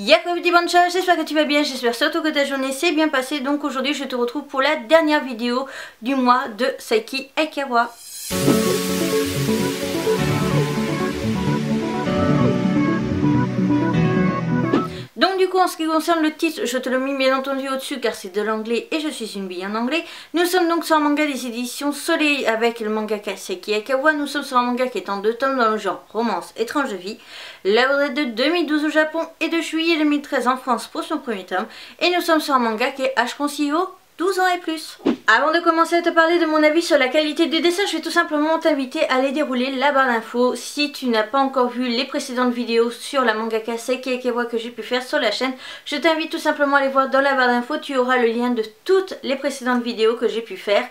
Y'a bonne chance, j'espère que tu vas bien, j'espère surtout que ta journée s'est bien passée. Donc aujourd'hui je te retrouve pour la dernière vidéo du mois de Saiki Aikawa. En ce qui concerne le titre, je te le mets bien entendu au-dessus car c'est de l'anglais et je suis une bille en anglais. Nous sommes donc sur un manga des éditions Soleil avec le mangaka Seki Akawa. Nous sommes sur un manga qui est en deux tomes dans le genre romance étrange vie. L'œuvre de 2012 au Japon et de juillet 2013 en France pour son premier tome. Et nous sommes sur un manga qui est H. 12 ans et plus. Avant de commencer à te parler de mon avis sur la qualité du dessin, je vais tout simplement t'inviter à aller dérouler la barre d'infos. Si tu n'as pas encore vu les précédentes vidéos sur la mangaka Seiki Ekewa que j'ai pu faire sur la chaîne, je t'invite tout simplement à aller voir dans la barre d'infos. Tu auras le lien de toutes les précédentes vidéos que j'ai pu faire,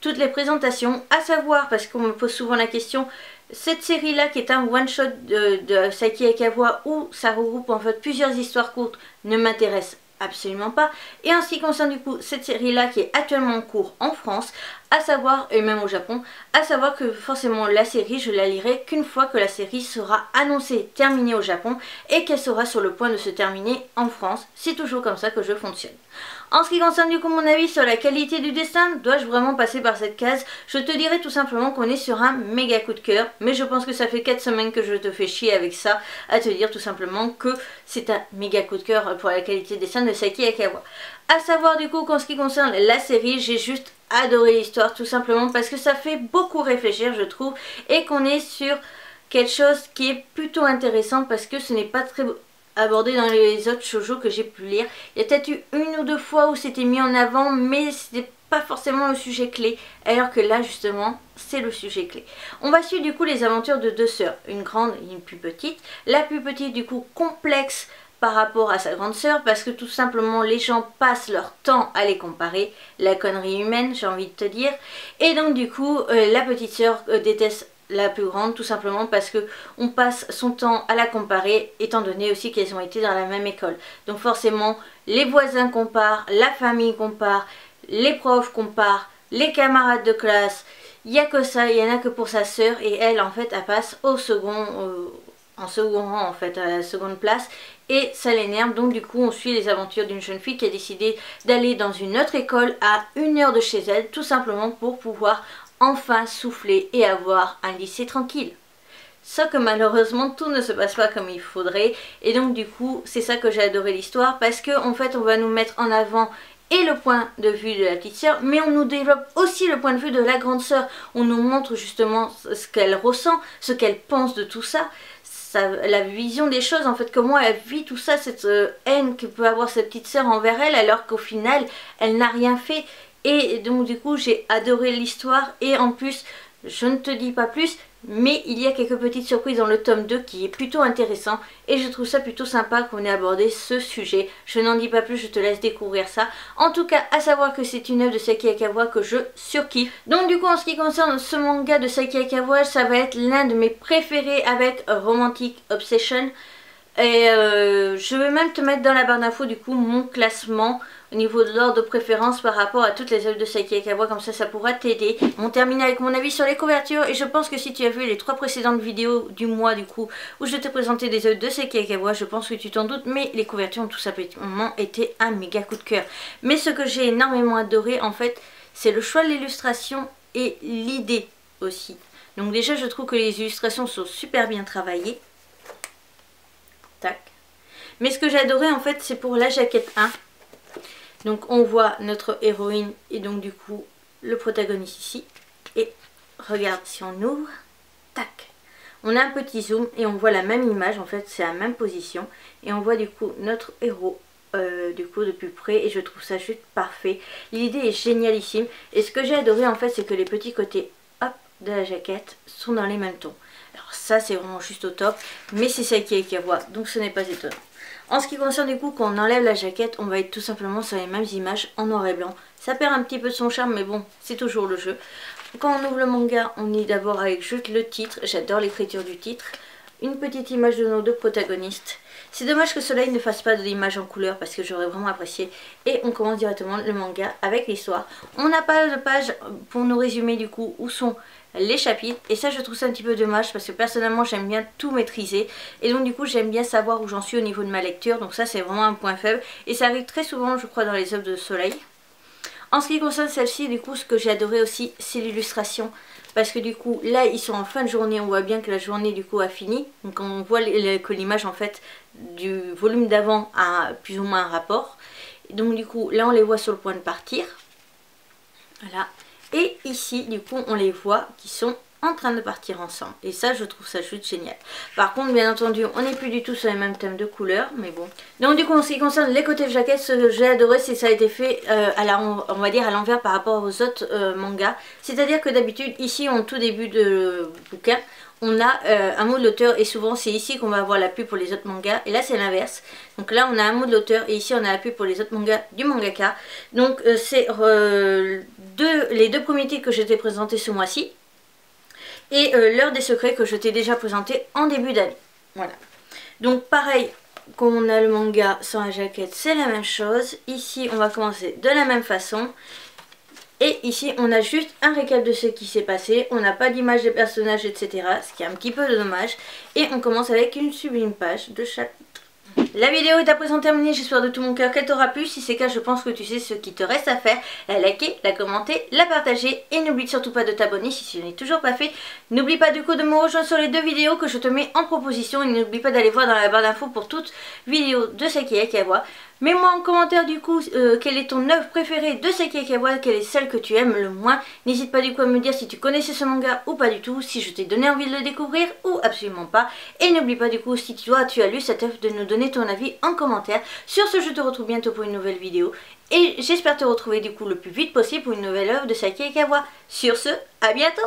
toutes les présentations, à savoir, parce qu'on me pose souvent la question, cette série là qui est un one shot de, de Saiki où ça regroupe en fait plusieurs histoires courtes ne m'intéresse absolument pas. Et en ce qui concerne du coup cette série là qui est actuellement en cours en France, à savoir, et même au Japon, à savoir que forcément la série je la lirai qu'une fois que la série sera annoncée terminée au Japon et qu'elle sera sur le point de se terminer en France. C'est toujours comme ça que je fonctionne. En ce qui concerne du coup mon avis sur la qualité du dessin, dois-je vraiment passer par cette case? Je te dirais tout simplement qu'on est sur un méga coup de cœur, mais je pense que ça fait 4 semaines que je te fais chier avec ça, à te dire tout simplement que c'est un méga coup de cœur pour la qualité du dessin de Saki Akawa. A savoir du coup qu'en ce qui concerne la série, j'ai juste adoré l'histoire tout simplement parce que ça fait beaucoup réfléchir je trouve et qu'on est sur quelque chose qui est plutôt intéressant parce que ce n'est pas très abordé dans les autres shoujo que j'ai pu lire. Il y a peut-être eu une ou deux fois où c'était mis en avant mais c'était pas forcément le sujet clé alors que là justement c'est le sujet clé. On va suivre du coup les aventures de deux sœurs, une grande et une plus petite. La plus petite du coup complexe par rapport à sa grande sœur parce que tout simplement les gens passent leur temps à les comparer, la connerie humaine j'ai envie de te dire, et donc du coup euh, la petite sœur euh, déteste la plus grande tout simplement parce que on passe son temps à la comparer étant donné aussi qu'elles ont été dans la même école. Donc forcément les voisins comparent, la famille compare, les profs comparent, les camarades de classe, il n'y a que ça, il n'y en a que pour sa sœur et elle en fait elle passe au second, euh, en second rang en fait, à la seconde place et ça l'énerve donc du coup on suit les aventures d'une jeune fille qui a décidé d'aller dans une autre école à une heure de chez elle tout simplement pour pouvoir enfin souffler et avoir un lycée tranquille. Sauf que malheureusement tout ne se passe pas comme il faudrait et donc du coup c'est ça que j'ai adoré l'histoire parce que en fait on va nous mettre en avant et le point de vue de la petite sœur, mais on nous développe aussi le point de vue de la grande sœur. On nous montre justement ce qu'elle ressent, ce qu'elle pense de tout ça la vision des choses, en fait, comment elle vit tout ça, cette euh, haine que peut avoir cette petite sœur envers elle, alors qu'au final, elle n'a rien fait. Et donc du coup, j'ai adoré l'histoire et en plus, je ne te dis pas plus, mais il y a quelques petites surprises dans le tome 2 qui est plutôt intéressant et je trouve ça plutôt sympa qu'on ait abordé ce sujet. Je n'en dis pas plus, je te laisse découvrir ça. En tout cas, à savoir que c'est une œuvre de Saki Akawa que je surkiffe. Donc du coup, en ce qui concerne ce manga de Saki Akawa, ça va être l'un de mes préférés avec Romantic Obsession. Et euh, je vais même te mettre dans la barre d'infos du coup mon classement au niveau de l'ordre de préférence par rapport à toutes les œuvres de Saiki Akawa, comme ça ça pourra t'aider. On termine avec mon avis sur les couvertures et je pense que si tu as vu les trois précédentes vidéos du mois du coup où je t'ai présenté des œuvres de Saiki Akawa, je pense que tu t'en doutes, mais les couvertures ont tout simplement été un méga coup de cœur. Mais ce que j'ai énormément adoré en fait, c'est le choix de l'illustration et l'idée aussi. Donc déjà je trouve que les illustrations sont super bien travaillées. Mais ce que j'ai adoré en fait c'est pour la jaquette 1. Donc on voit notre héroïne et donc du coup le protagoniste ici. Et regarde si on ouvre, tac. On a un petit zoom et on voit la même image en fait c'est la même position. Et on voit du coup notre héros euh, du coup de plus près et je trouve ça juste parfait. L'idée est génialissime et ce que j'ai adoré en fait c'est que les petits côtés hop, de la jaquette sont dans les mêmes tons. Alors ça c'est vraiment juste au top, mais c'est ça qui est voit, donc ce n'est pas étonnant. En ce qui concerne du coup quand on enlève la jaquette, on va être tout simplement sur les mêmes images en noir et blanc. Ça perd un petit peu de son charme mais bon, c'est toujours le jeu. Quand on ouvre le manga, on est d'abord avec juste le titre, j'adore l'écriture du titre. Une petite image de nos deux protagonistes. C'est dommage que Soleil ne fasse pas de l'image en couleur parce que j'aurais vraiment apprécié. Et on commence directement le manga avec l'histoire. On n'a pas de page pour nous résumer du coup où sont les chapitres et ça je trouve ça un petit peu dommage parce que personnellement j'aime bien tout maîtriser et donc du coup j'aime bien savoir où j'en suis au niveau de ma lecture donc ça c'est vraiment un point faible et ça arrive très souvent je crois dans les œuvres de soleil. En ce qui concerne celle-ci, du coup, ce que j'ai adoré aussi, c'est l'illustration. Parce que du coup, là, ils sont en fin de journée. On voit bien que la journée, du coup, a fini. Donc, on voit que l'image, en fait, du volume d'avant a plus ou moins un rapport. Donc, du coup, là, on les voit sur le point de partir. Voilà. Et ici, du coup, on les voit qui sont en train de partir ensemble. Et ça, je trouve ça juste génial. Par contre, bien entendu, on n'est plus du tout sur les mêmes thèmes de couleurs, mais bon. Donc du coup, en ce qui concerne les côtés de jaquette, ce que j'ai adoré, c'est que ça a été fait, euh, à on va dire, à l'envers par rapport aux autres euh, mangas. C'est-à-dire que d'habitude, ici, en tout début de bouquin, on a euh, un mot de l'auteur et souvent c'est ici qu'on va avoir la pub pour les autres mangas et là c'est l'inverse donc là on a un mot de l'auteur et ici on a la pub pour les autres mangas du mangaka donc c'est les deux premiers titres que je t'ai présentés ce mois-ci et euh, l'heure des secrets que je t'ai déjà présenté en début d'année. Voilà. Donc pareil, comme on a le manga sans la jaquette, c'est la même chose. Ici, on va commencer de la même façon. Et ici, on a juste un récap de ce qui s'est passé. On n'a pas d'image des personnages, etc. Ce qui est un petit peu dommage. Et on commence avec une sublime page de chapitre. La vidéo est à présent terminée, j'espère de tout mon cœur qu'elle t'aura plu. Si c'est le cas, je pense que tu sais ce qui te reste à faire. La liker, la commenter, la partager et n'oublie surtout pas de t'abonner si ce n'est toujours pas fait. N'oublie pas du coup de me rejoindre sur les deux vidéos que je te mets en proposition et n'oublie pas d'aller voir dans la barre d'infos pour toute vidéo de Saki Akawa. Mets-moi en commentaire du coup euh, quelle est ton œuvre préférée de Saki Akawa, quelle est celle que tu aimes le moins. N'hésite pas du coup à me dire si tu connaissais ce manga ou pas du tout, si je t'ai donné envie de le découvrir ou absolument pas. Et n'oublie pas du coup si toi tu as lu cette œuvre de nous donner ton avis en commentaire. Sur ce je te retrouve bientôt pour une nouvelle vidéo. Et j'espère te retrouver du coup le plus vite possible pour une nouvelle œuvre de Saki Akawa. Sur ce, à bientôt